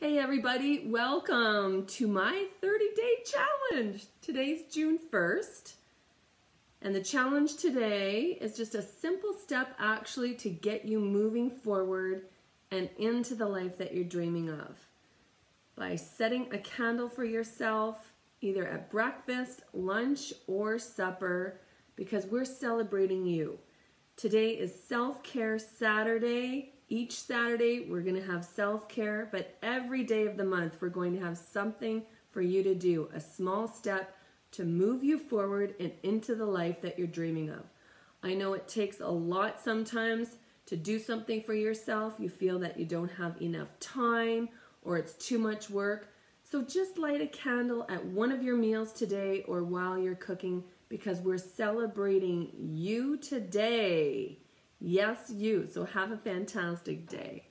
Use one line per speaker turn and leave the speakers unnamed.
Hey everybody, welcome to my 30 day challenge. Today's June 1st, and the challenge today is just a simple step actually to get you moving forward and into the life that you're dreaming of. By setting a candle for yourself, either at breakfast, lunch, or supper, because we're celebrating you. Today is Self Care Saturday each Saturday, we're going to have self care, but every day of the month, we're going to have something for you to do a small step to move you forward and into the life that you're dreaming of. I know it takes a lot sometimes to do something for yourself. You feel that you don't have enough time or it's too much work. So just light a candle at one of your meals today or while you're cooking because we're celebrating you today. Yes, you. So have a fantastic day.